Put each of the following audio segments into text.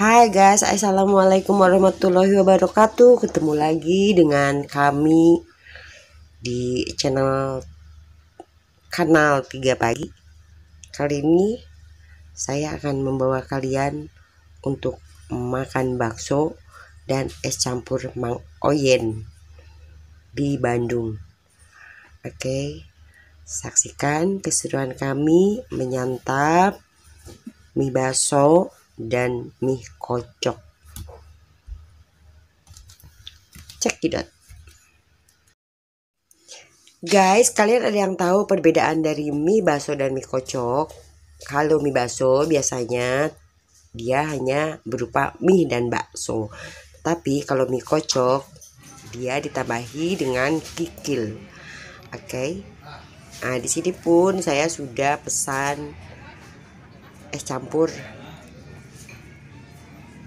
Hai guys, Assalamualaikum warahmatullahi wabarakatuh. Ketemu lagi dengan kami di channel kanal 3 pagi. Kali ini saya akan membawa kalian untuk makan bakso dan es campur Mang Oyen di Bandung. Oke, saksikan keseruan kami menyantap mie bakso dan mie kocok. Cekidot guys kalian ada yang tahu perbedaan dari mie bakso dan mie kocok? Kalau mie bakso biasanya dia hanya berupa mie dan bakso. Tapi kalau mie kocok dia ditambahi dengan kikil. Oke? Okay? nah di sini pun saya sudah pesan es campur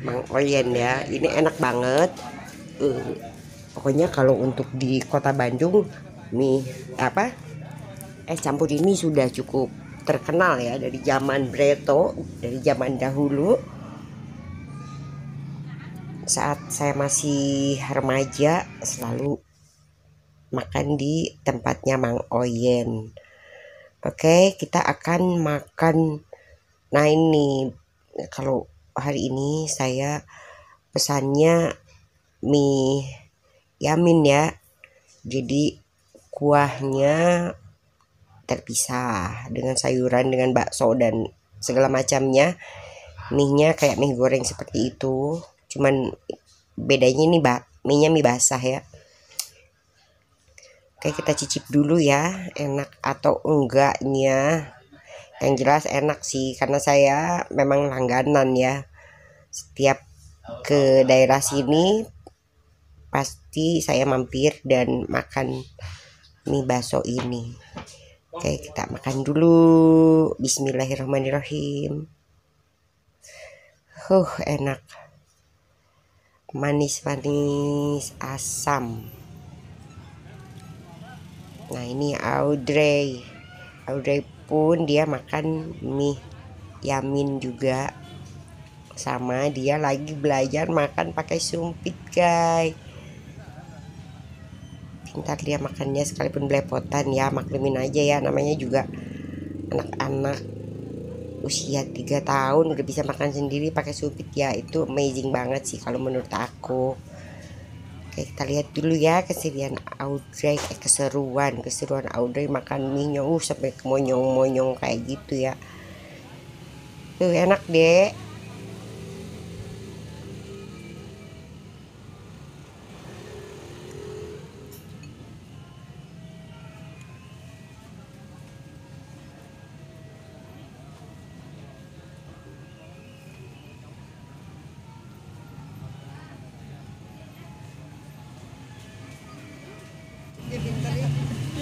Mang Oyen ya. Ini enak banget. Uh, pokoknya kalau untuk di kota Bandung mie apa? Es campur ini sudah cukup terkenal ya dari zaman Breto dari zaman dahulu. Saat saya masih remaja selalu makan di tempatnya Mang Oyen. Oke kita akan makan nah ini kalau hari ini saya pesannya mie yamin ya. Jadi kuahnya terpisah dengan sayuran dengan bakso dan segala macamnya. Mie kayak mie goreng seperti itu. Cuman bedanya ini bak mie mie basah ya. Oke kita cicip dulu ya. Enak atau enggaknya? Yang jelas enak sih karena saya memang langganan ya setiap ke daerah sini pasti saya mampir dan makan mie bakso ini. Oke kita makan dulu. Bismillahirrahmanirrahim. Huh enak. Manis-manis asam. Nah ini Audrey. Audrey pun dia makan mie yamin juga sama dia lagi belajar makan pakai sumpit guys. Pintar dia makannya sekalipun belepotan ya maklumin aja ya. Namanya juga anak-anak usia 3 tahun udah bisa makan sendiri pakai sumpit. Ya itu amazing banget sih kalau menurut aku. Oke kita lihat dulu ya keserian Audrey eh, keseruan keseruan Audrey makan mie uh, sampai monyong-monyong kayak gitu ya. Tuh enak deh